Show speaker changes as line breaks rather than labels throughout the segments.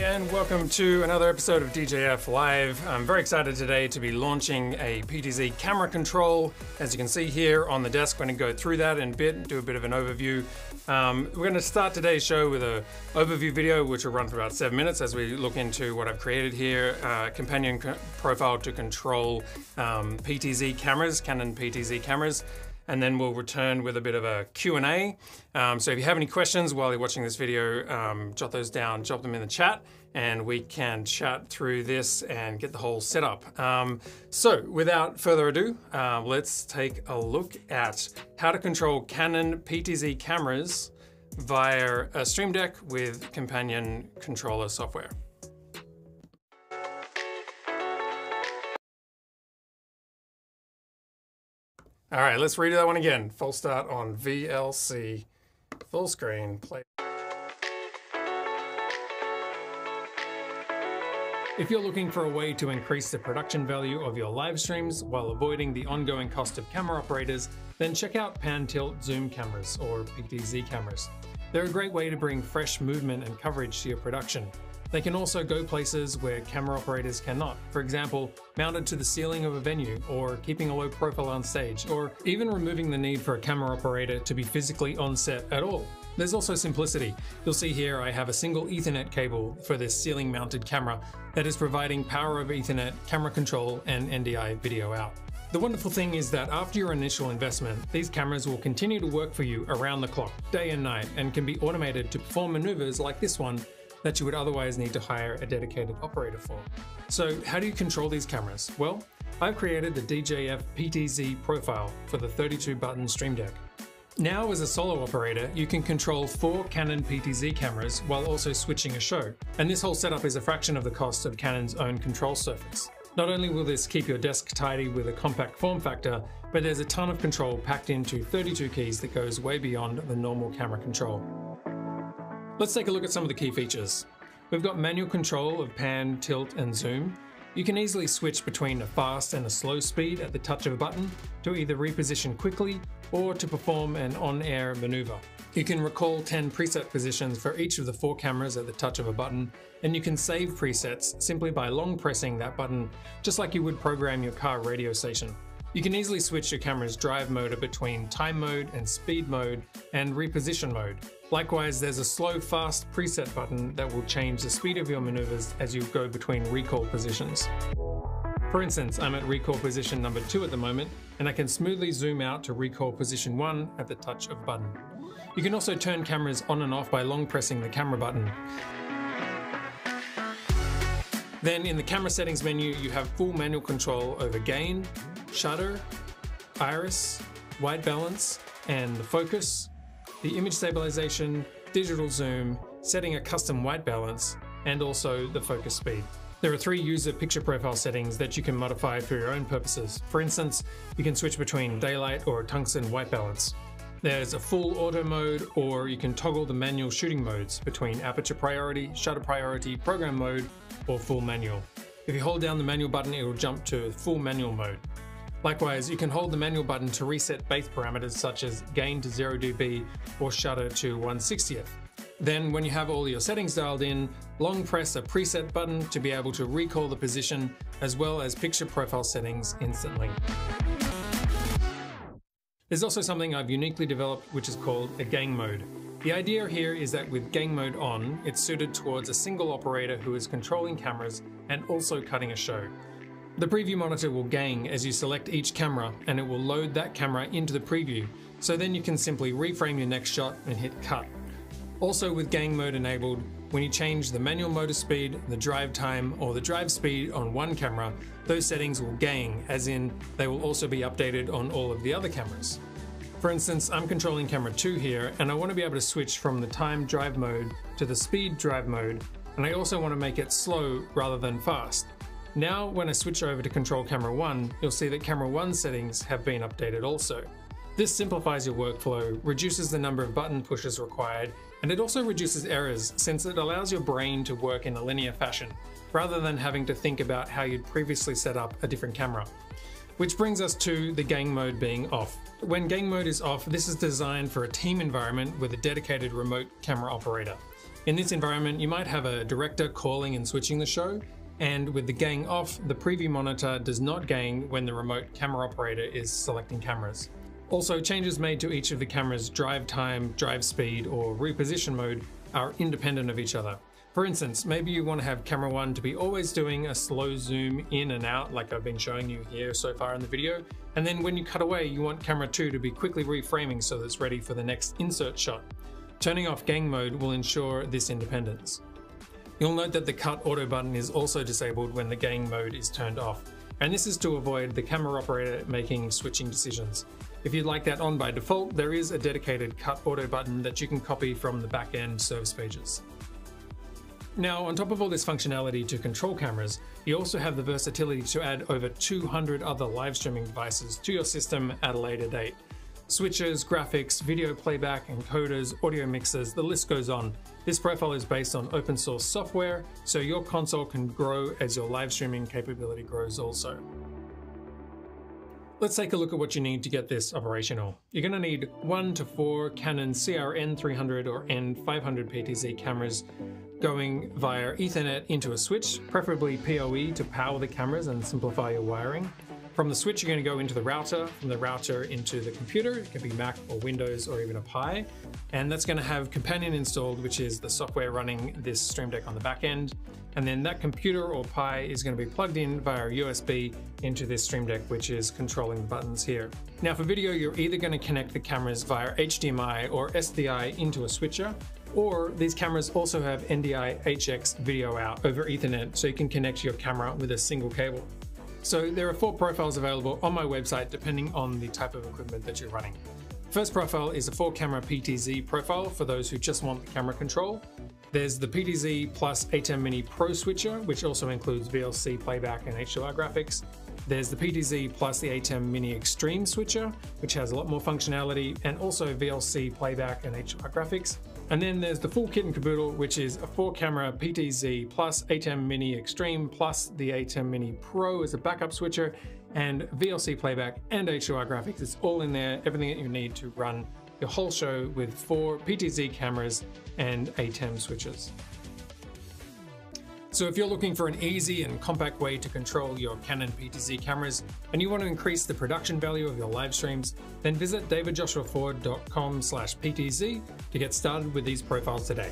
and welcome to another episode of DJF Live. I'm very excited today to be launching a PTZ camera control. As you can see here on the desk, I'm going to go through that in a bit, do a bit of an overview. Um, we're going to start today's show with an overview video, which will run for about seven minutes as we look into what I've created here, uh, companion profile to control um, PTZ cameras, Canon PTZ cameras and then we'll return with a bit of a Q&A. Um, so if you have any questions while you're watching this video, um, jot those down, drop them in the chat, and we can chat through this and get the whole setup. Um, so without further ado, uh, let's take a look at how to control Canon PTZ cameras via a Stream Deck with companion controller software. All right, let's redo that one again. Full start on VLC, full screen, play. If you're looking for a way to increase the production value of your live streams while avoiding the ongoing cost of camera operators, then check out pan tilt zoom cameras or PTZ cameras. They're a great way to bring fresh movement and coverage to your production. They can also go places where camera operators cannot, for example, mounted to the ceiling of a venue, or keeping a low profile on stage, or even removing the need for a camera operator to be physically on set at all. There's also simplicity. You'll see here I have a single Ethernet cable for this ceiling mounted camera that is providing power over Ethernet, camera control, and NDI video out. The wonderful thing is that after your initial investment, these cameras will continue to work for you around the clock, day and night, and can be automated to perform maneuvers like this one that you would otherwise need to hire a dedicated operator for. So how do you control these cameras? Well, I've created the DJF PTZ profile for the 32 button Stream Deck. Now as a solo operator, you can control four Canon PTZ cameras while also switching a show. And this whole setup is a fraction of the cost of Canon's own control surface. Not only will this keep your desk tidy with a compact form factor, but there's a ton of control packed into 32 keys that goes way beyond the normal camera control. Let's take a look at some of the key features. We've got manual control of pan, tilt, and zoom. You can easily switch between a fast and a slow speed at the touch of a button to either reposition quickly or to perform an on-air maneuver. You can recall 10 preset positions for each of the four cameras at the touch of a button, and you can save presets simply by long pressing that button, just like you would program your car radio station. You can easily switch your camera's drive motor between time mode and speed mode and reposition mode. Likewise, there's a slow fast preset button that will change the speed of your maneuvers as you go between recall positions. For instance, I'm at recall position number 2 at the moment, and I can smoothly zoom out to recall position 1 at the touch of button. You can also turn cameras on and off by long pressing the camera button. Then in the camera settings menu, you have full manual control over gain, shutter, iris, white balance, and the focus, the image stabilization, digital zoom, setting a custom white balance, and also the focus speed. There are three user picture profile settings that you can modify for your own purposes. For instance, you can switch between daylight or tungsten white balance. There's a full auto mode, or you can toggle the manual shooting modes between aperture priority, shutter priority, program mode, or full manual. If you hold down the manual button, it will jump to full manual mode. Likewise, you can hold the manual button to reset base parameters such as gain to 0 dB or shutter to 1 60th. Then when you have all your settings dialed in, long press a preset button to be able to recall the position as well as picture profile settings instantly. There's also something I've uniquely developed which is called a gang mode. The idea here is that with gang mode on, it's suited towards a single operator who is controlling cameras and also cutting a show. The preview monitor will gang as you select each camera and it will load that camera into the preview, so then you can simply reframe your next shot and hit cut. Also with gang mode enabled, when you change the manual motor speed, the drive time, or the drive speed on one camera, those settings will gang, as in they will also be updated on all of the other cameras. For instance, I'm controlling camera 2 here, and I want to be able to switch from the time drive mode to the speed drive mode, and I also want to make it slow rather than fast. Now when I switch over to control camera 1, you'll see that camera 1 settings have been updated also. This simplifies your workflow, reduces the number of button pushes required, and it also reduces errors since it allows your brain to work in a linear fashion, rather than having to think about how you'd previously set up a different camera. Which brings us to the gang mode being off. When gang mode is off, this is designed for a team environment with a dedicated remote camera operator. In this environment, you might have a director calling and switching the show, and with the gang off, the preview monitor does not gang when the remote camera operator is selecting cameras. Also, changes made to each of the camera's drive time, drive speed, or reposition mode are independent of each other. For instance, maybe you want to have camera one to be always doing a slow zoom in and out like I've been showing you here so far in the video. And then when you cut away, you want camera two to be quickly reframing so that it's ready for the next insert shot. Turning off gang mode will ensure this independence. You'll note that the cut auto button is also disabled when the gang mode is turned off. And this is to avoid the camera operator making switching decisions. If you'd like that on by default, there is a dedicated cut auto button that you can copy from the back-end service pages. Now, on top of all this functionality to control cameras, you also have the versatility to add over 200 other live streaming devices to your system at a later date. Switches, graphics, video playback, encoders, audio mixers, the list goes on. This profile is based on open source software, so your console can grow as your live streaming capability grows also. Let's take a look at what you need to get this operational. You're going to need one to four Canon CRN300 or N500 PTZ cameras going via Ethernet into a switch, preferably PoE to power the cameras and simplify your wiring. From the switch, you're going to go into the router, from the router into the computer. It can be Mac or Windows or even a Pi. And that's going to have Companion installed, which is the software running this Stream Deck on the back end. And then that computer or Pi is going to be plugged in via USB into this Stream Deck, which is controlling the buttons here. Now for video, you're either going to connect the cameras via HDMI or SDI into a switcher, or these cameras also have NDI HX video out over Ethernet, so you can connect your camera with a single cable. So there are four profiles available on my website depending on the type of equipment that you're running. First profile is a four camera PTZ profile for those who just want the camera control. There's the PTZ plus ATEM Mini Pro switcher, which also includes VLC playback and H2R graphics. There's the PTZ plus the ATEM Mini Extreme switcher, which has a lot more functionality and also VLC playback and H2R graphics. And then there's the full kit and caboodle, which is a four camera PTZ plus ATEM Mini Extreme plus the ATEM Mini Pro as a backup switcher and VLC playback and H2R graphics. It's all in there, everything that you need to run your whole show with four PTZ cameras and ATEM switches. So if you're looking for an easy and compact way to control your Canon PTZ cameras and you want to increase the production value of your live streams, then visit davidjoshuaford.com PTZ to get started with these profiles today.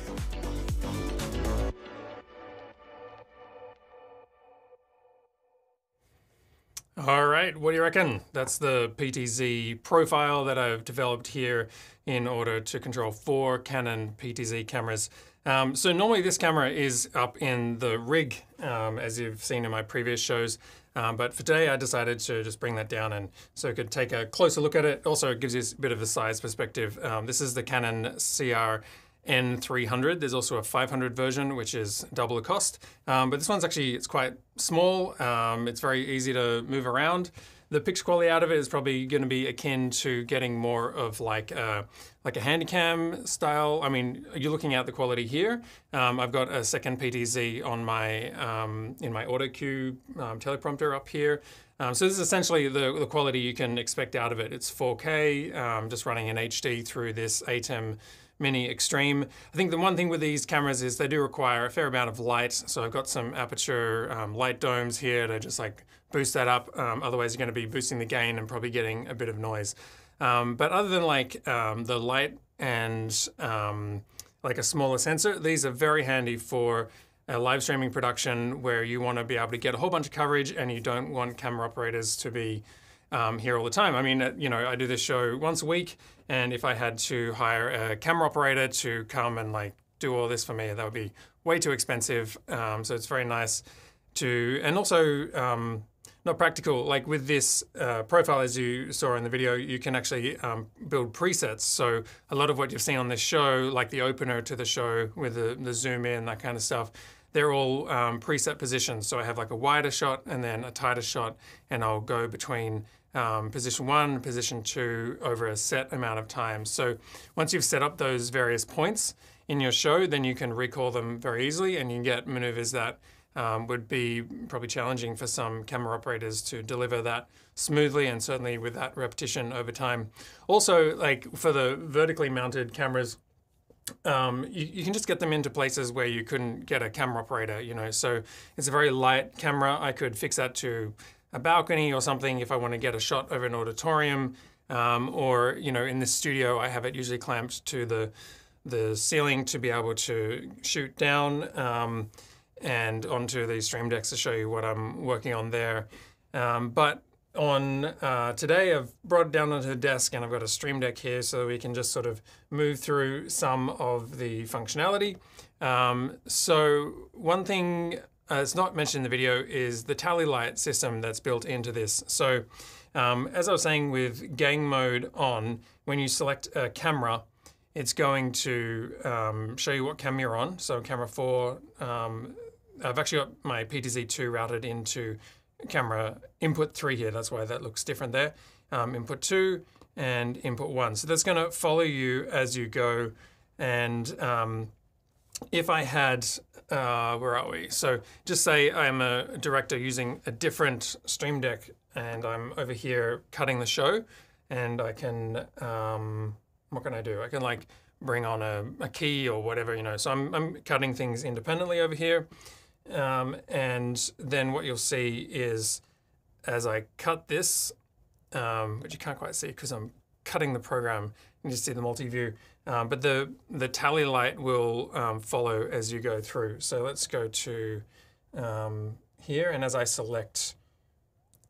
All right, what do you reckon? That's the PTZ profile that I've developed here in order to control four Canon PTZ cameras. Um, so normally this camera is up in the rig, um, as you've seen in my previous shows. Um, but for today, I decided to just bring that down and so I could take a closer look at it. Also, it gives you a bit of a size perspective. Um, this is the Canon CR N300. There's also a 500 version, which is double the cost. Um, but this one's actually, it's quite small. Um, it's very easy to move around the picture quality out of it is probably going to be akin to getting more of like a, like a handycam style. I mean, you're looking at the quality here. Um, I've got a second PTZ on my um, in my auto cue um, teleprompter up here. Um, so this is essentially the, the quality you can expect out of it. It's 4K, um, just running in HD through this ATEM Mini Extreme. I think the one thing with these cameras is they do require a fair amount of light. So I've got some aperture um, light domes here to just like boost that up. Um, otherwise, you're going to be boosting the gain and probably getting a bit of noise. Um, but other than like um, the light and um, like a smaller sensor, these are very handy for a live streaming production where you want to be able to get a whole bunch of coverage and you don't want camera operators to be um, here all the time. I mean, uh, you know, I do this show once a week, and if I had to hire a camera operator to come and like do all this for me, that would be way too expensive. Um, so it's very nice to, and also not practical. Like with this uh, profile, as you saw in the video, you can actually um, build presets. So a lot of what you've seen on this show, like the opener to the show with the, the zoom in, that kind of stuff, they're all um, preset positions. So I have like a wider shot and then a tighter shot, and I'll go between um, position one, position two over a set amount of time. So once you've set up those various points in your show, then you can recall them very easily and you can get maneuvers that um, would be probably challenging for some camera operators to deliver that smoothly and certainly with that repetition over time. Also, like for the vertically mounted cameras, um, you, you, can just get them into places where you couldn't get a camera operator, you know. So it's a very light camera. I could fix that to a balcony or something if I want to get a shot over an auditorium. Um, or, you know, in this studio, I have it usually clamped to the, the ceiling to be able to shoot down um, and onto the stream decks to show you what I'm working on there. Um, but on uh, today, I've brought it down onto the desk and I've got a Stream Deck here so we can just sort of move through some of the functionality. Um, so one thing uh, that's not mentioned in the video is the tally light system that's built into this. So um, as I was saying with gang mode on, when you select a camera, it's going to um, show you what camera you're on. So camera four, um, I've actually got my PTZ2 routed into camera input three here. That's why that looks different there. Um, input two and input one. So that's going to follow you as you go. And um, if I had, uh, where are we? So just say I'm a director using a different Stream Deck and I'm over here cutting the show and I can, um, what can I do? I can like bring on a, a key or whatever, you know. So I'm, I'm cutting things independently over here. Um, and then what you'll see is as I cut this, um, which you can't quite see because I'm cutting the program, you just see the multi-view, um, but the, the tally light will um, follow as you go through. So let's go to um, here, and as I select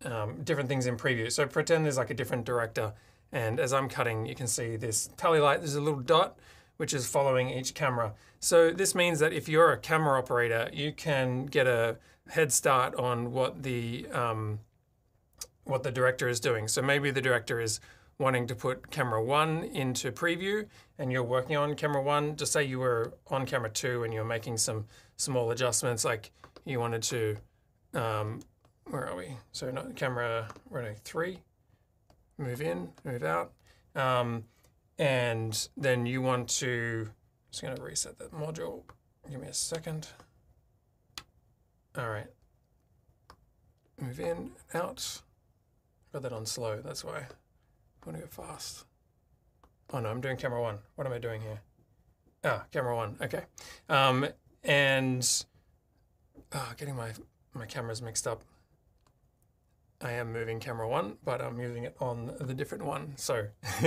um, different things in preview, so pretend there's like a different director, and as I'm cutting, you can see this tally light, there's a little dot, which is following each camera. So this means that if you're a camera operator, you can get a head start on what the um, what the director is doing. So maybe the director is wanting to put camera one into preview and you're working on camera one. Just say you were on camera two and you're making some small adjustments, like you wanted to, um, where are we? So not camera, running three, move in, move out. Um, and then you want to, I'm just going to reset that module. Give me a second. All right. Move in, out. Got that on slow, that's why. I want to go fast. Oh no, I'm doing camera one. What am I doing here? Ah, camera one, okay. Um, and oh, getting my, my cameras mixed up. I am moving camera one, but I'm using it on the different one. So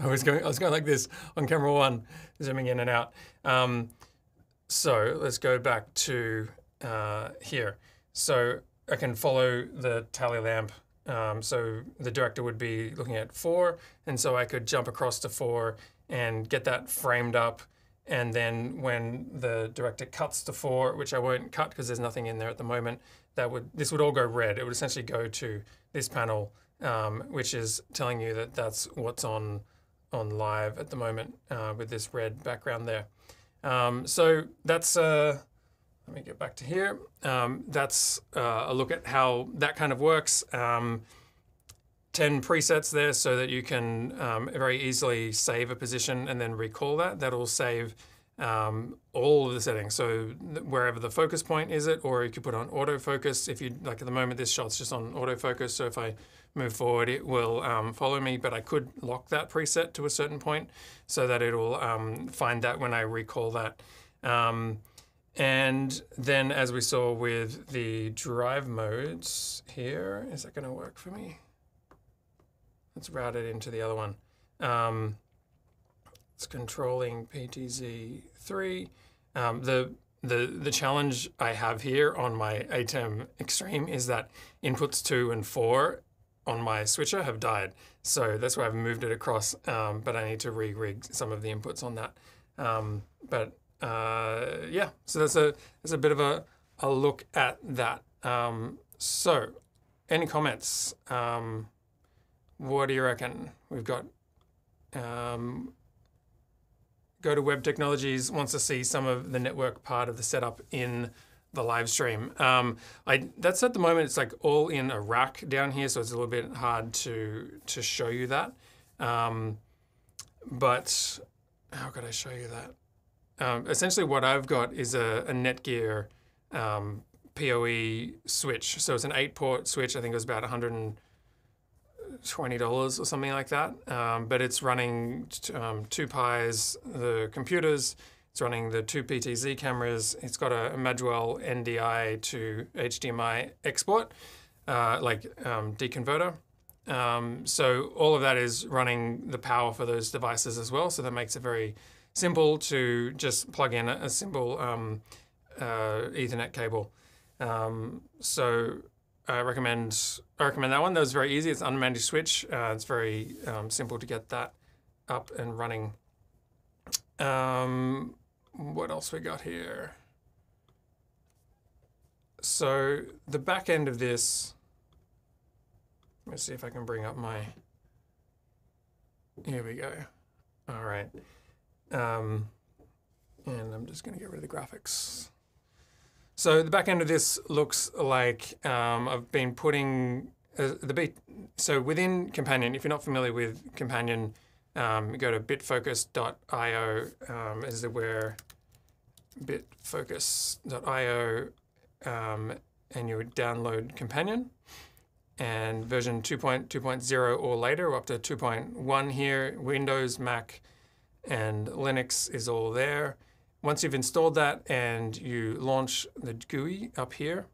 I was going, I was going like this on camera one, zooming in and out. Um, so let's go back to uh, here. So I can follow the tally lamp. Um, so the director would be looking at four, and so I could jump across to four and get that framed up. And then when the director cuts to four, which I won't cut because there's nothing in there at the moment, that would this would all go red. It would essentially go to this panel, um, which is telling you that that's what's on on live at the moment uh, with this red background there. Um, so that's uh, let me get back to here. Um, that's uh, a look at how that kind of works. Um, 10 presets there so that you can um, very easily save a position and then recall that. That'll save um, all of the settings. So wherever the focus point is it, or you could put on autofocus. If you like at the moment, this shot's just on autofocus. So if I move forward, it will um, follow me, but I could lock that preset to a certain point so that it'll um, find that when I recall that. Um, and then as we saw with the drive modes here, is that gonna work for me? Let's route it into the other one. It's controlling PTZ3. Um, the, the, the challenge I have here on my ATEM Extreme is that inputs two and four on my switcher have died. So that's why I've moved it across, um, but I need to re-rig some of the inputs on that. Um, but uh, yeah, so that's a, that's a bit of a, a look at that. Um, so any comments? Um, what do you reckon? We've got um, go to Web Technologies wants to see some of the network part of the setup in the live stream. Um, I that's at the moment it's like all in a rack down here, so it's a little bit hard to to show you that. Um, but how could I show you that? Um, essentially, what I've got is a, a Netgear um, PoE switch. So it's an eight port switch. I think it was about 100 twenty dollars or something like that. Um, but it's running um, two Pis, the computers. It's running the two PTZ cameras. It's got a, a Magewell NDI to HDMI export, uh, like um, deconverter. Um, so all of that is running the power for those devices as well. So that makes it very simple to just plug in a, a simple um, uh, Ethernet cable. Um, so I recommend I recommend that one. That was very easy. It's unmanaged switch. Uh, it's very um, simple to get that up and running. Um, what else we got here? So the back end of this. Let me see if I can bring up my. Here we go. All right. Um, and I'm just going to get rid of the graphics. So the back end of this looks like um, I've been putting uh, the bit. So within Companion, if you're not familiar with Companion, um, go to bitfocus.io um, is where bitfocus.io um, and you would download Companion and version 2.2.0 or later, or up to 2.1 here. Windows, Mac, and Linux is all there. Once you've installed that and you launch the GUI up here,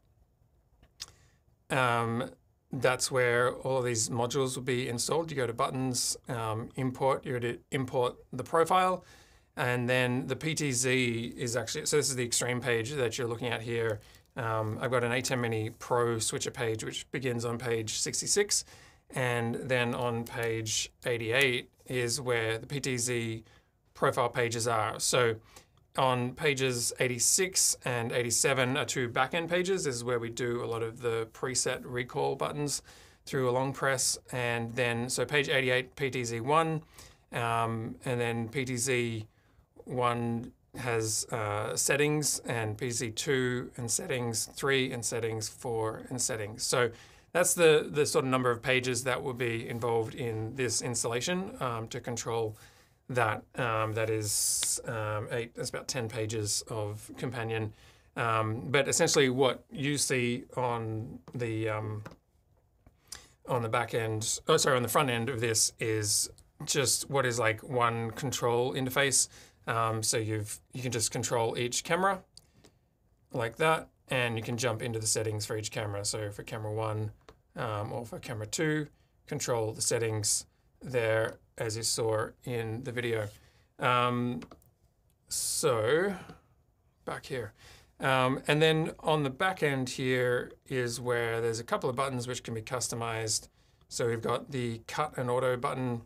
um, that's where all of these modules will be installed. You go to buttons, um, import, you're to import the profile, and then the PTZ is actually, so this is the extreme page that you're looking at here. Um, I've got an ATEM Mini Pro switcher page, which begins on page 66, and then on page 88 is where the PTZ profile pages are. So on pages 86 and 87 are two backend pages. This is where we do a lot of the preset recall buttons through a long press. And then, so page 88, PTZ1, um, and then PTZ1 has uh, settings, and PTZ2 and settings, 3 and settings, 4 and settings. So that's the, the sort of number of pages that will be involved in this installation um, to control that um, that is um, eight. That's about ten pages of companion. Um, but essentially, what you see on the um, on the back end, oh sorry, on the front end of this is just what is like one control interface. Um, so you've you can just control each camera like that, and you can jump into the settings for each camera. So for camera one um, or for camera two, control the settings there as you saw in the video. Um, so back here. Um, and then on the back end here is where there's a couple of buttons which can be customized. So we've got the cut and auto button.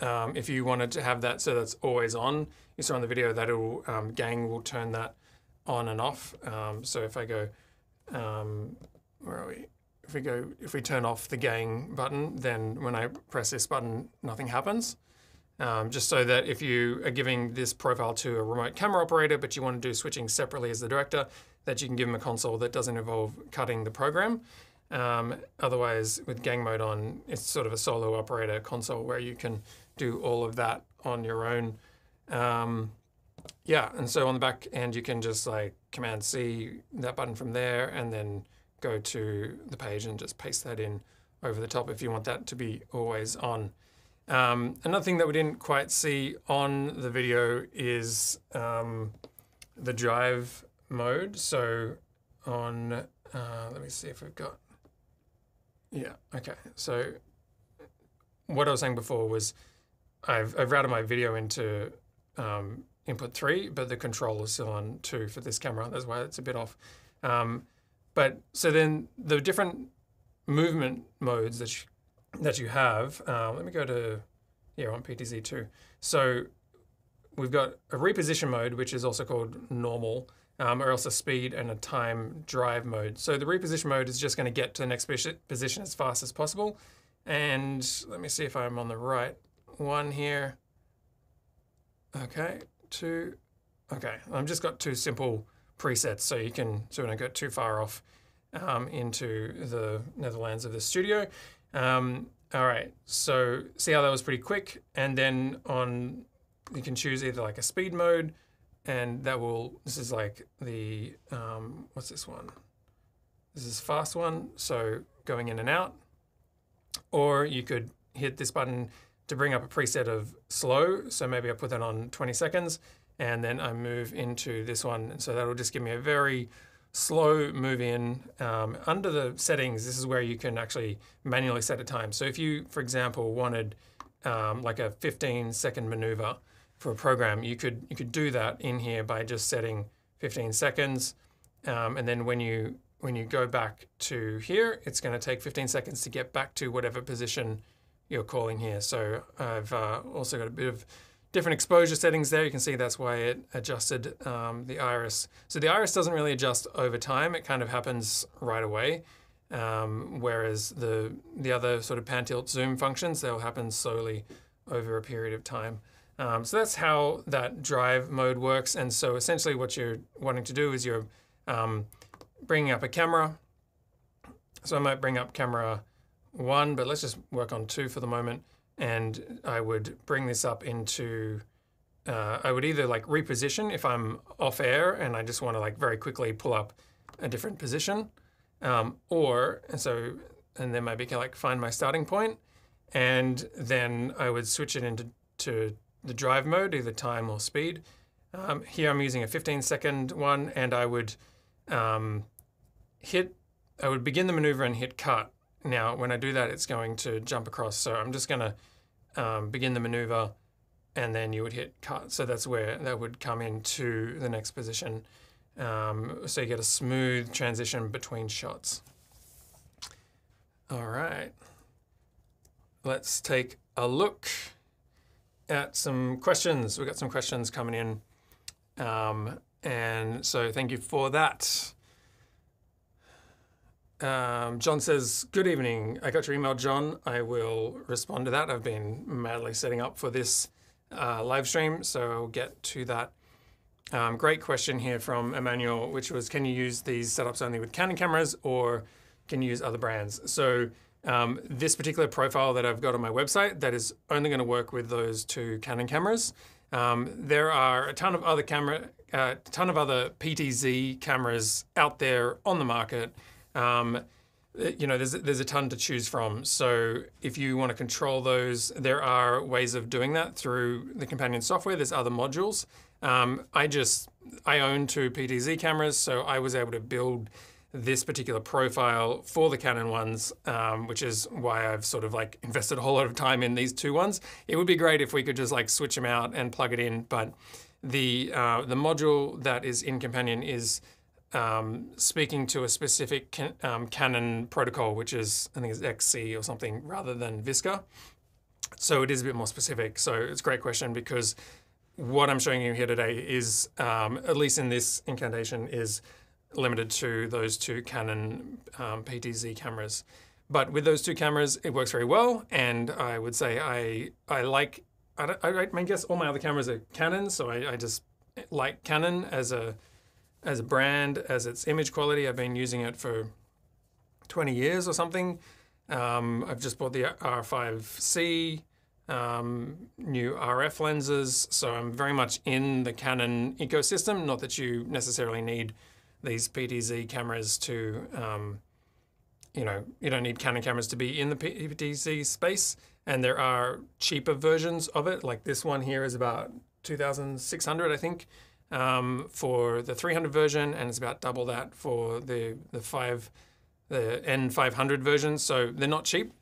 Um, if you wanted to have that so that's always on, you saw in the video that it'll, um, Gang will turn that on and off. Um, so if I go, um, where are we? If we go, if we turn off the gang button, then when I press this button, nothing happens. Um, just so that if you are giving this profile to a remote camera operator, but you want to do switching separately as the director, that you can give them a console that doesn't involve cutting the program. Um, otherwise, with gang mode on, it's sort of a solo operator console where you can do all of that on your own. Um, yeah, and so on the back end, you can just like Command C that button from there, and then go to the page and just paste that in over the top if you want that to be always on. Um, another thing that we didn't quite see on the video is um, the drive mode. So on, uh, let me see if we've got, yeah, okay. So what I was saying before was I've, I've routed my video into um, input three, but the control is still on two for this camera. That's why it's a bit off. Um, but so then the different movement modes that you, that you have, uh, let me go to here on PTZ2. So we've got a reposition mode, which is also called normal, um, or else a speed and a time drive mode. So the reposition mode is just going to get to the next position as fast as possible. And let me see if I'm on the right one here. Okay, two. Okay, I've just got two simple presets so you can so we don't get too far off um, into the Netherlands of the studio. Um, all right, so see how that was pretty quick, and then on you can choose either like a speed mode, and that will this is like the um, what's this one? This is fast one, so going in and out. Or you could hit this button to bring up a preset of slow. So maybe I put that on 20 seconds and then I move into this one. And so that'll just give me a very slow move in. Um, under the settings, this is where you can actually manually set a time. So if you, for example, wanted um, like a 15 second maneuver for a program, you could you could do that in here by just setting 15 seconds. Um, and then when you when you go back to here, it's going to take 15 seconds to get back to whatever position you're calling here. So I've uh, also got a bit of different exposure settings there. You can see that's why it adjusted um, the iris. So the iris doesn't really adjust over time. It kind of happens right away. Um, whereas the, the other sort of pan tilt zoom functions, they'll happen slowly over a period of time. Um, so that's how that drive mode works. And so essentially what you're wanting to do is you're um, bringing up a camera. So I might bring up camera one, but let's just work on two for the moment. And I would bring this up into, uh, I would either like reposition if I'm off air and I just want to like very quickly pull up a different position. Um, or, and so, and then maybe can like find my starting point and then I would switch it into to the drive mode, either time or speed. Um, here I'm using a 15 second one and I would um, hit, I would begin the maneuver and hit cut. Now, when I do that, it's going to jump across. So I'm just going to um, begin the maneuver and then you would hit cut. So that's where that would come into the next position. Um, so you get a smooth transition between shots. All right. Let's take a look at some questions. We've got some questions coming in. Um, and so thank you for that. Um, John says, Good evening. I got your email, John. I will respond to that. I've been madly setting up for this uh, live stream, so I'll get to that. Um, great question here from Emmanuel, which was Can you use these setups only with Canon cameras or can you use other brands? So, um, this particular profile that I've got on my website that is only going to work with those two Canon cameras. Um, there are a ton of other camera, a uh, ton of other PTZ cameras out there on the market. Um, you know, there's there's a ton to choose from. So if you want to control those, there are ways of doing that through the companion software. There's other modules. Um, I just I own two PTZ cameras, so I was able to build this particular profile for the Canon ones, um, which is why I've sort of like invested a whole lot of time in these two ones. It would be great if we could just like switch them out and plug it in, but the uh, the module that is in Companion is um, speaking to a specific can, um, Canon protocol, which is I think is XC or something rather than Visca. So it is a bit more specific. So it's a great question because what I'm showing you here today is, um, at least in this incantation, is limited to those two Canon um, PTZ cameras. But with those two cameras, it works very well, and I would say I I like I, I, I guess all my other cameras are Canon, so I, I just like Canon as a as a brand, as its image quality. I've been using it for 20 years or something. Um, I've just bought the R5C, um, new RF lenses, so I'm very much in the Canon ecosystem. Not that you necessarily need these PTZ cameras to, um, you know, you don't need Canon cameras to be in the PTZ space. And there are cheaper versions of it. Like this one here is about 2,600, I think, um, for the 300 version, and it's about double that for the the five, the N500 version. So they're not cheap.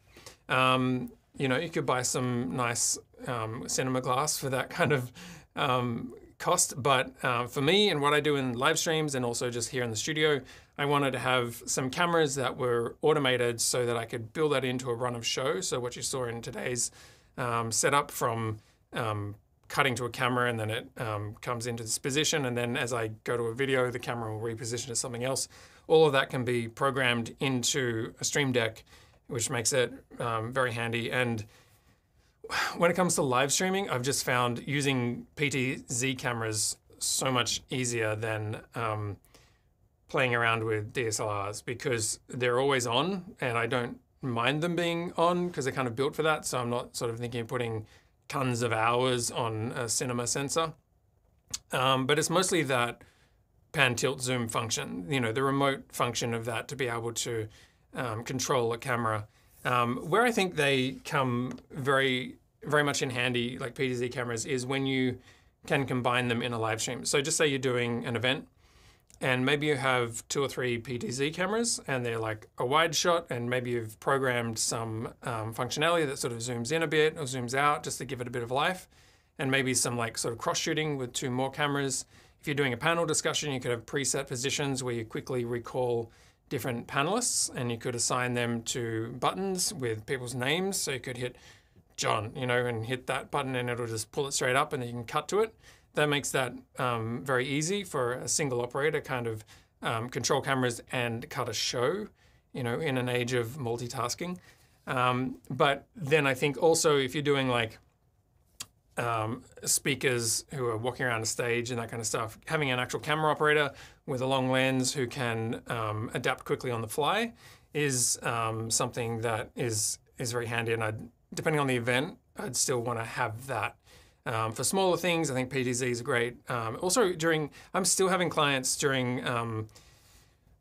Um, you know, you could buy some nice um, cinema glass for that kind of um, cost. But uh, for me and what I do in live streams and also just here in the studio, I wanted to have some cameras that were automated so that I could build that into a run of show. So what you saw in today's um, setup from um, cutting to a camera and then it um, comes into this position. And then as I go to a video, the camera will reposition to something else. All of that can be programmed into a Stream Deck, which makes it um, very handy. And when it comes to live streaming, I've just found using PTZ cameras so much easier than um, playing around with DSLRs because they're always on and I don't mind them being on because they're kind of built for that. So I'm not sort of thinking of putting tons of hours on a cinema sensor. Um, but it's mostly that pan tilt zoom function, you know, the remote function of that to be able to um, control a camera Um, where I think they come very, very much in handy, like PTZ cameras, is when you can combine them in a live stream. So just say you're doing an event and maybe you have two or three PTZ cameras and they're like a wide shot and maybe you've programmed some um, functionality that sort of zooms in a bit or zooms out just to give it a bit of life and maybe some like sort of cross shooting with two more cameras. If you're doing a panel discussion, you could have preset positions where you quickly recall different panelists and you could assign them to buttons with people's names. So you could hit John, you know, and hit that button and it'll just pull it straight up and then you can cut to it that makes that um, very easy for a single operator kind of um, control cameras and cut a show, you know, in an age of multitasking. Um, but then I think also if you're doing like um, speakers who are walking around a stage and that kind of stuff, having an actual camera operator with a long lens who can um, adapt quickly on the fly is um, something that is is very handy. And I, depending on the event, I'd still want to have that um, for smaller things, I think PTZ is great. Um, also, during I'm still having clients during um,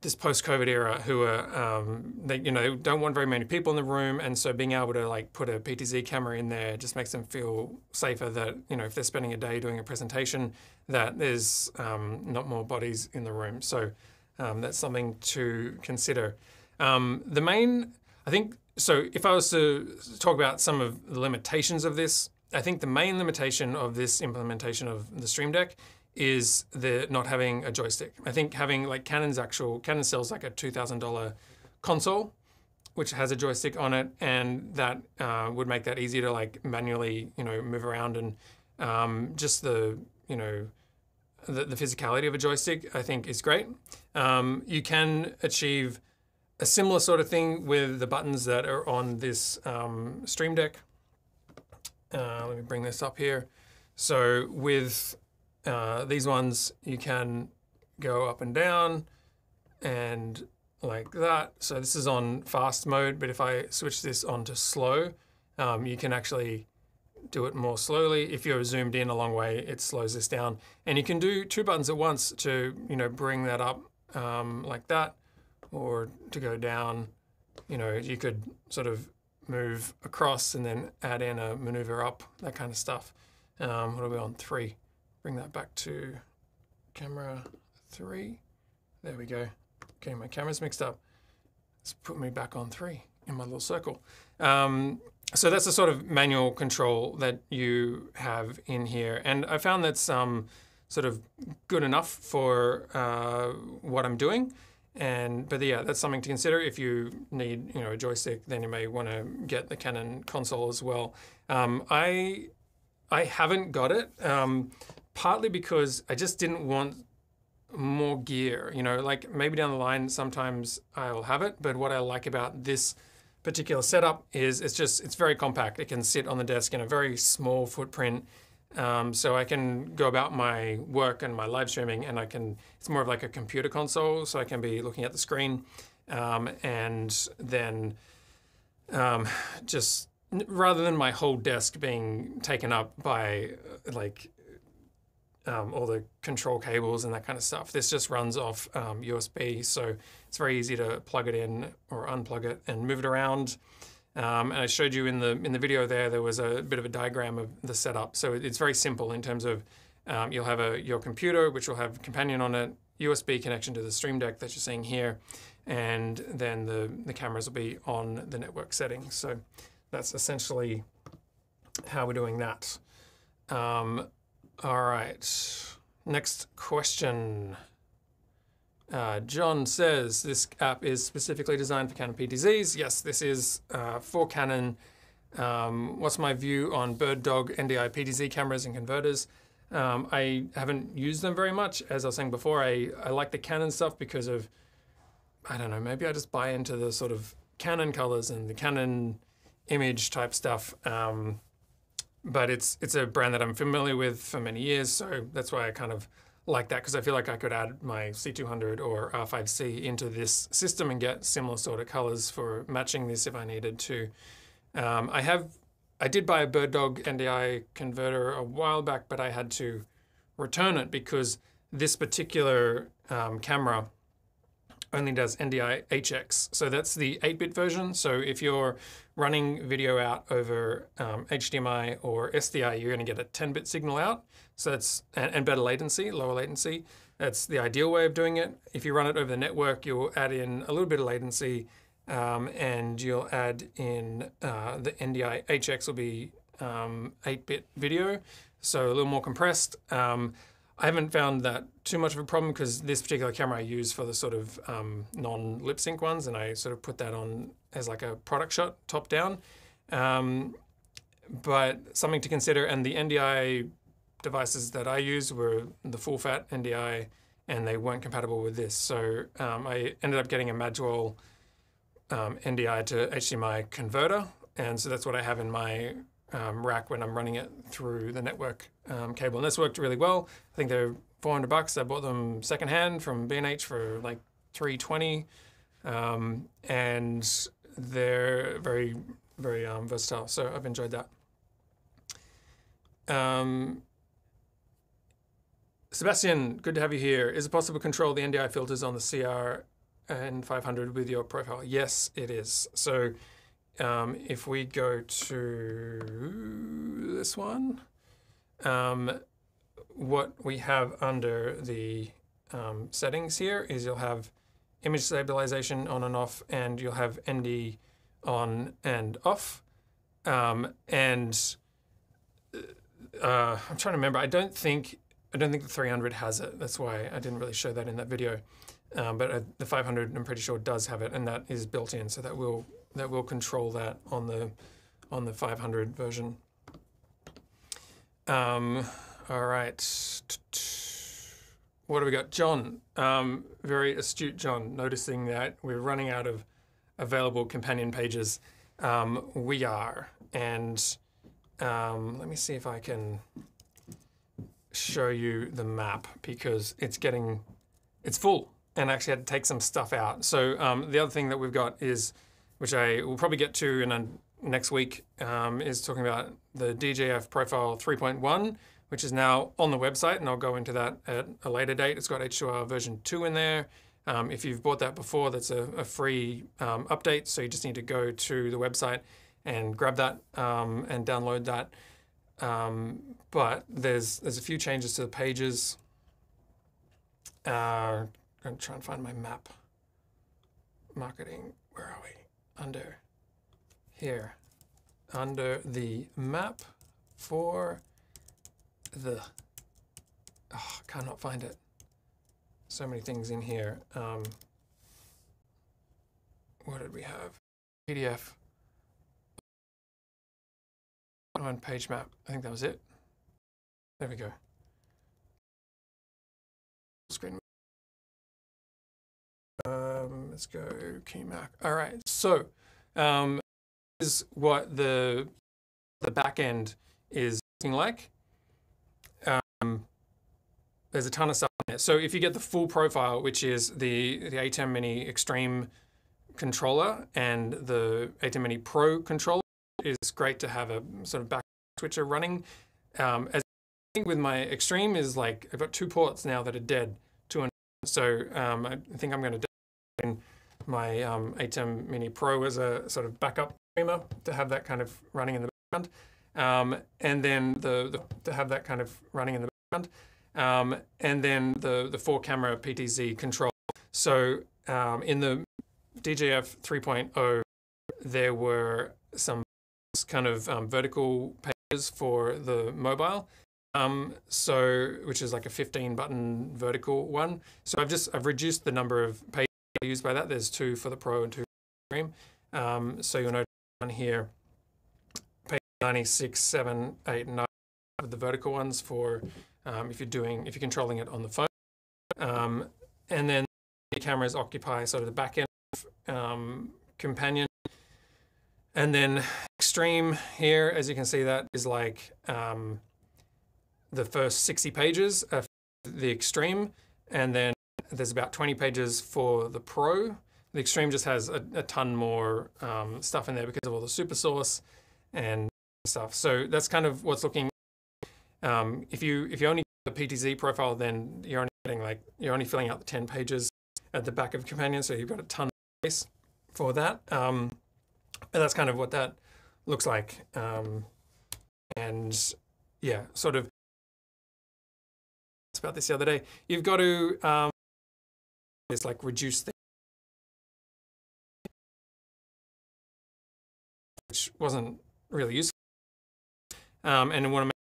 this post-COVID era who are um, they you know don't want very many people in the room, and so being able to like put a PTZ camera in there just makes them feel safer. That you know if they're spending a day doing a presentation, that there's um, not more bodies in the room. So um, that's something to consider. the main, I think, so if I was to talk about some of the limitations of this, I think the main limitation of this implementation of the Stream Deck is the not having a joystick. I think having like Canon's actual Canon sells like a two thousand dollar console, which has a joystick on it, and that uh, would make that easier to like manually you know move around and um, just the you know the, the, physicality of a joystick I think is great. Um, you can achieve a similar sort of thing with the buttons that are on this um, Stream Deck. Uh, let me bring this up here. So with uh, these ones, you can go up and down and like that. So this is on fast mode, but if I switch this on to slow, um, you can actually do it more slowly. If you're zoomed in a long way, it slows this down. And you can do two buttons at once to, you know, bring that up um, like that or to go down. You know, you could sort of move across and then add in a maneuver up, that kind of stuff. Um, what are we on? Three. Bring that back to camera three. There we go. Okay, my camera's mixed up. Let's put me back on three in my little circle. Um, so that's the sort of manual control that you have in here. And I found that's um, sort of good enough for uh, what I'm doing. And but yeah, that's something to consider. If you need you know a joystick, then you may want to get the Canon console as well. Um, I I haven't got it, um, partly because I just didn't want more gear. You know, like maybe down the line sometimes I'll have it, but what I like about this particular setup is it's just it's very compact. It can sit on the desk in a very small footprint. Um, so I can go about my work and my live streaming, and I can. It's more of like a computer console, so I can be looking at the screen, um, and then um, just rather than my whole desk being taken up by like um, all the control cables and that kind of stuff. This just runs off USB, um, so it's very easy to plug it in or unplug it and move it around. Um, and I showed you in the in the video there, there was a bit of a diagram of the setup. So it's very simple in terms of um, you'll have a your computer, which will have companion on it, USB connection to the Stream Deck that you're seeing here, and then the, the cameras will be on the network settings. So that's essentially how we're doing that. Um, all right, next question. Uh, John says this app is specifically designed for Canon PTZs. Yes, this is uh, for Canon. Um, what's my view on Bird Dog NDI PTZ cameras and converters? Um, I haven't used them very much. As I was saying before, I, I like the Canon stuff because of, I don't know, maybe I just buy into the sort of Canon colors and the Canon image type stuff. Um, but it's it's a brand that I'm familiar with for many years, so that's why I kind of like that because I feel like I could add my C200 or R5C into this system and get similar sort of colors for matching this if I needed to. Um, I have, I did buy a Bird Dog NDI converter a while back, but I had to return it because this particular um, camera only does NDI HX. So that's the 8-bit version. So if you're running video out over um, HDMI or SDI, you're going to get a 10-bit signal out. So that's and, and better latency, lower latency. That's the ideal way of doing it. If you run it over the network, you'll add in a little bit of latency um, and you'll add in uh, the NDI HX will be 8-bit um, video, so a little more compressed. Um, I haven't found that too much of a problem because this particular camera I use for the sort of um, non-lip sync ones, and I sort of put that on as like a product shot, top down. Um, but something to consider, and the NDI devices that I use were the full fat NDI, and they weren't compatible with this. So um, I ended up getting a Magewell um, NDI to HDMI converter, and so that's what I have in my um, rack when I'm running it through the network um, cable. And this worked really well. I think they're 400 bucks. I bought them secondhand from B&H for like 320, um, and they're very, very um, versatile. So I've enjoyed that. Um, Sebastian, good to have you here. Is it possible to control the NDI filters on the CR N500 with your profile? Yes, it is. So um, if we go to this one, um, what we have under the um, settings here is you'll have image stabilization on and off, and you'll have ND on and off. Um, and uh, I'm trying to remember. I don't think I don't think the 300 has it. That's why I didn't really show that in that video. Um, but uh, the 500, I'm pretty sure, does have it, and that is built in, so that will that will control that on the on the 500 version. Um, all right. What do we got? John, um, very astute John, noticing that we're running out of available companion pages. Um, we are. And um, let me see if I can show you the map because it's getting, it's full and I actually had to take some stuff out. So um, the other thing that we've got is which I will probably get to in a, next week, um, is talking about the DJF Profile 3.1, which is now on the website, and I'll go into that at a later date. It's got H2R version 2 in there. Um, if you've bought that before, that's a, a free um, update, so you just need to go to the website and grab that um, and download that. But there's there's a few changes to the pages. Uh, I'm going to try and find my map. Marketing, where are we? under here, under the map for the, oh, cannot find it. So many things in here. Um, what did we have? PDF. On page map. I think that was it. There we go. Screen um, let's go KeyMac. All right, so um, is what the the back end is looking like. Um, there's a ton of stuff in it. So if you get the full profile, which is the the ATEM Mini Extreme controller and the ATEM Mini Pro controller, is great to have a sort of back switcher running. Um, as with my Extreme is like I've got two ports now that are dead. So um, I think I'm going to in my um, ATEM Mini Pro as a sort of backup streamer to have that kind of running in the background. Um, and then the, the, to have that kind of running in the background. Um, and then the, the four camera PTZ control. So um, in the DJF 3.0, there were some kind of um, vertical pages for the mobile. Um, so, which is like a 15 button vertical one. So I've just, I've reduced the number of pages used by that. There's two for the Pro and two for the Um, so you'll notice on here, page 96, 7, 8, 9, with the vertical ones for um, if you're doing, if you're controlling it on the phone. Um, and then the cameras occupy sort of the back end um, companion. And then extreme here, as you can see, that is like um, the first 60 pages of the Extreme, and then there's about 20 pages for the Pro. The Extreme just has a, a ton more um, stuff in there because of all the super source and stuff. So that's kind of what's looking. Um, if you if you only the PTZ profile, then you're only getting like you're only filling out the 10 pages. at the back of Companion, so you've got a ton of space for that. Um, and that's kind of what that looks like. Um, and yeah, sort of about this the other day. You've got to um, it's like reduce the which wasn't really useful. Um, and want to make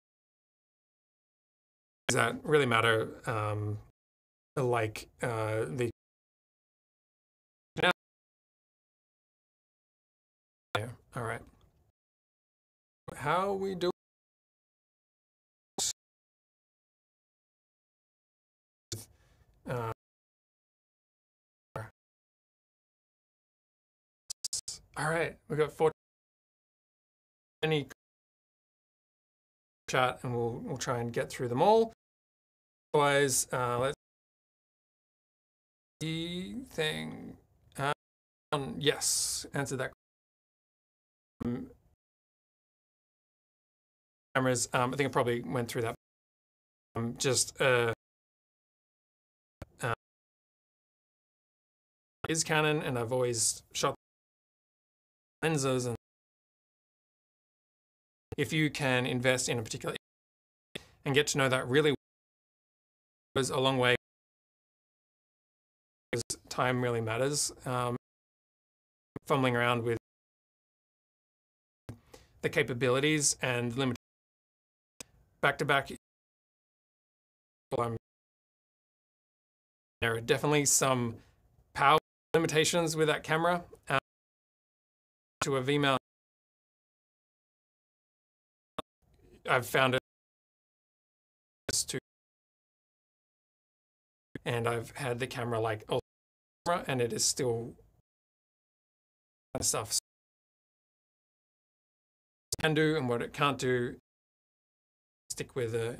that really matter um, like uh, the yeah. all right how we do uh, all right we got four. Any chat and we'll we'll try and get through them all. Otherwise uh, let's the thing. Um, yes answer that um, cameras um, I think I probably went through that. Um, just uh, uh, is Canon and I've always shot lenses and if you can invest in a particular and get to know that really goes a long way because time really matters. Um, fumbling around with the capabilities and limitations back to back. there are definitely some limitations with that camera. Um, to a V mount I've found it to, and I've had the camera like camera, and it is still stuff can do and what it can't do. Stick with a.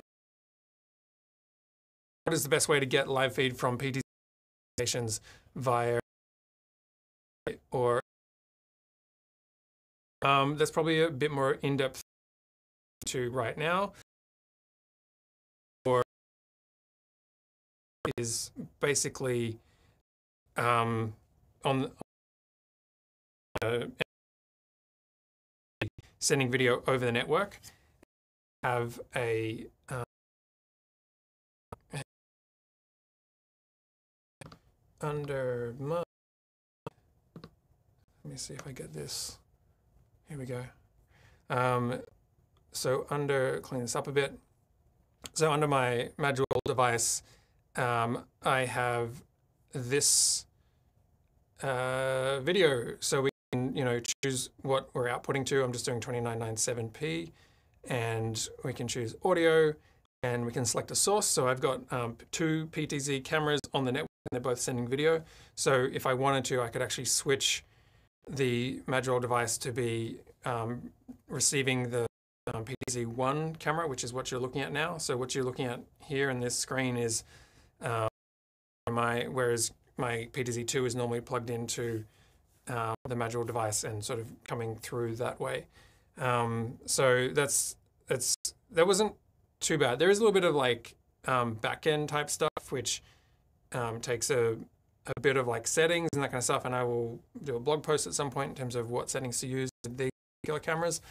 What is the best way to get live feed from PTZ stations via or um, that's probably a bit more in-depth to right now. Or is basically um, on uh, sending video over the network have a um, under my let me see if I get this here we go um, so under, clean this up a bit. So under my Magewell device, um, I have this uh, video. So we can, you know, choose what we're outputting to. I'm just doing 2997p and we can choose audio and we can select a source. So I've got um, two PTZ cameras on the network and they're both sending video. So if I wanted to, I could actually switch the Magewell device to be um, receiving the um, PTZ1 camera, which is what you're looking at now. So what you're looking at here in this screen is uh, my, whereas my PTZ2 is normally plugged into uh, the Magewell device and sort of coming through that way. Um, so that's, that's, that wasn't too bad. There is a little bit of like um, back-end type stuff, which um, takes a, a bit of like settings and that kind of stuff. And I will do a blog post at some point in terms of what settings to use with these particular cameras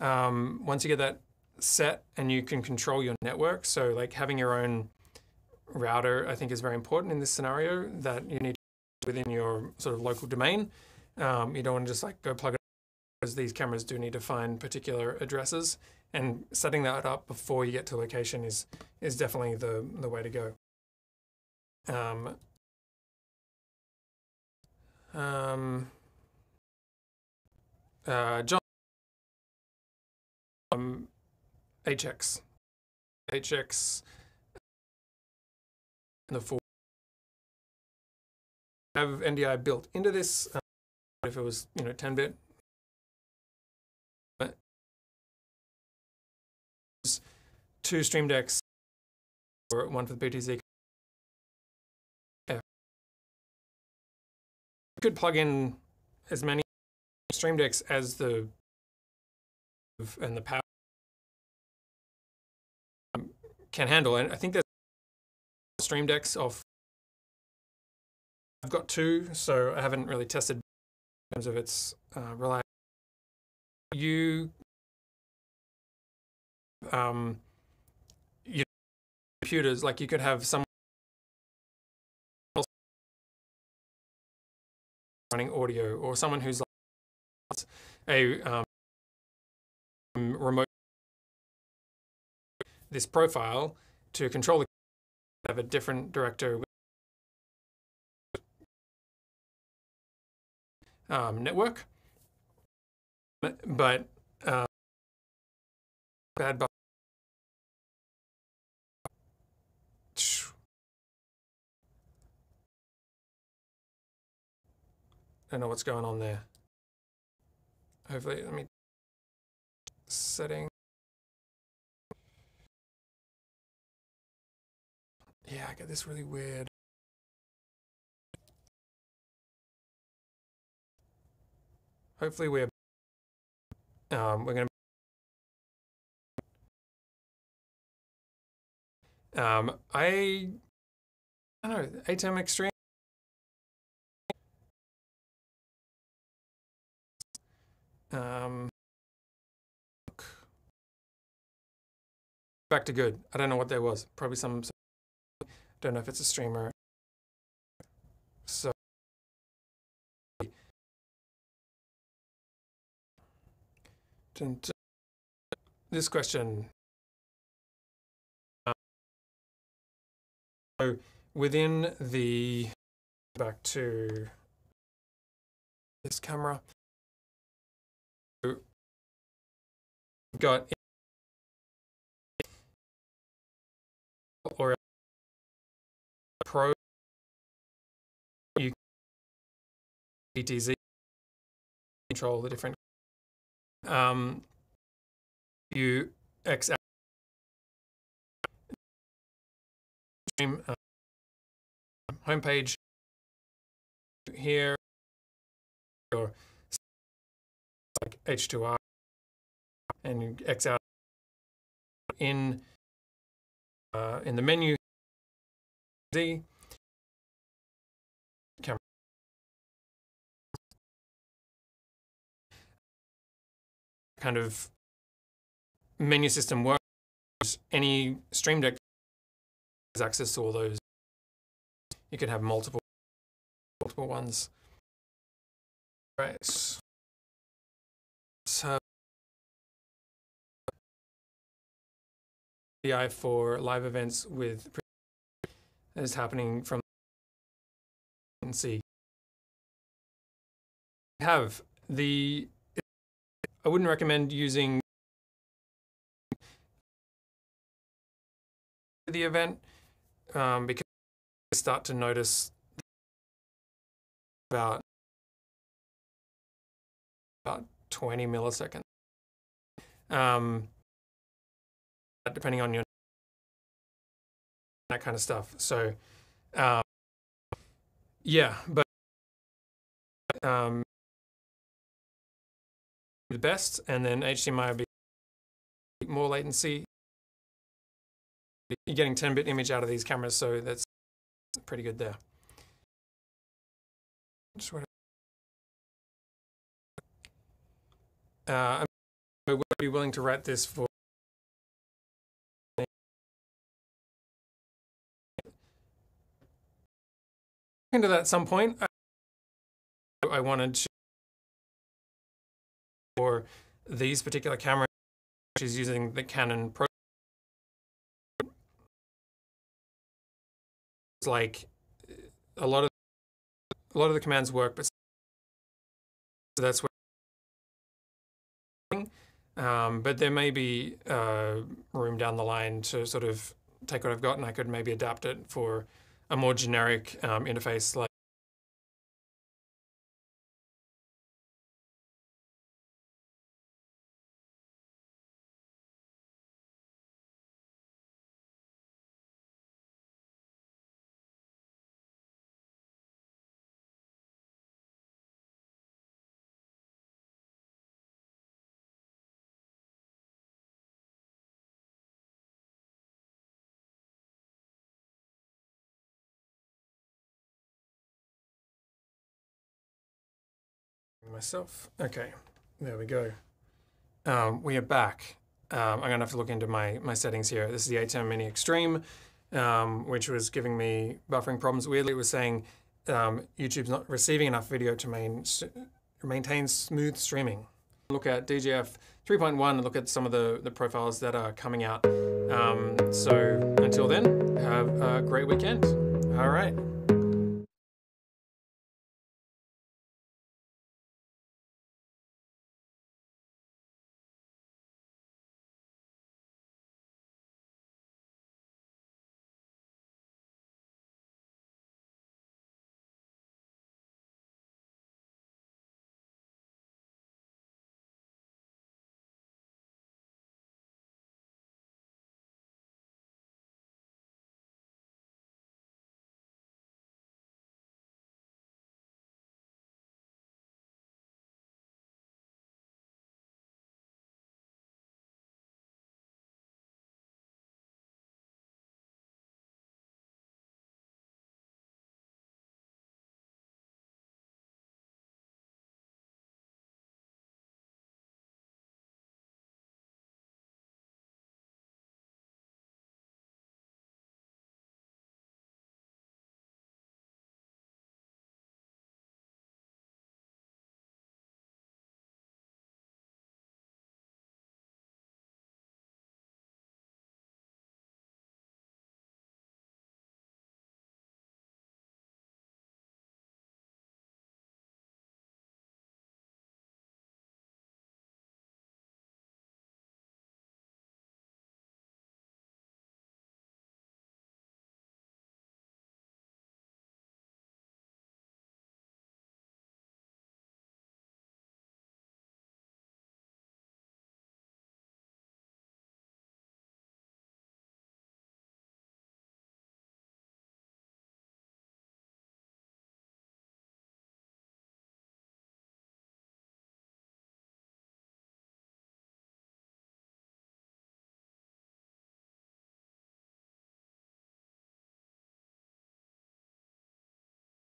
um, once you get that set and you can control your network, so like having your own router, I think is very important in this scenario that you need within your sort of local domain. Um, you don't want to just like go plug it because these cameras do need to find particular addresses and setting that up before you get to location is is definitely the the way to go. Um, um, uh, John um, HX. HX the four have NDI built into this. Um, if it was, you know, 10 bit. But two Stream Decks or one for the PTZ. Could plug in as many Stream Decks as the and the power can handle. And I think that Stream Decks of I've got two, so I haven't really tested in terms of its uh, reliability. You, um, you computers like you could have someone running audio, or someone who's like a um, remote this profile to control the have a different director um, network, but uh, bad. Bu- I don't know what's going on there. Hopefully, let me setting. Yeah, I get this really weird. Hopefully we're um, we're gonna um, I I don't know ATEM Extreme. Um, back to good. I don't know what that was. Probably some. Don't know if it's a streamer. So. This question. So within the back to this camera, got or pro you PTZ control the different um you X stream uh, homepage here or like H2R and X out in uh, in the menu. Camera. Kind of menu system works. Any stream deck has access to all those. You can have multiple multiple ones. Right so API for live events with that is happening from and see have the I wouldn't recommend using the event um, because you start to notice about about 20 milliseconds. Um, depending on your that kind of stuff. So, um, yeah, but um, the best, and then HDMI would be more latency. You're getting 10-bit image out of these cameras, so that's pretty good there. Uh, I would be willing to write this for into that at some point. I wanted to for these particular cameras, which is using the Canon Pro. It's like a lot of a lot of the commands work, but so that's where. Um, but there may be uh, room down the line to sort of take what I've got and I could maybe adapt it for a more generic um, interface myself. Okay, there we go. Um, we are back. Um, I'm gonna have to look into my, my settings here. This is the ATEM Mini Extreme, um, which was giving me buffering problems. Weirdly, it was saying um, YouTube's not receiving enough video to main, maintain smooth streaming. Look at DJF 3.1 and look at some of the, the profiles that are coming out. Um, so until then, have a great weekend. All right.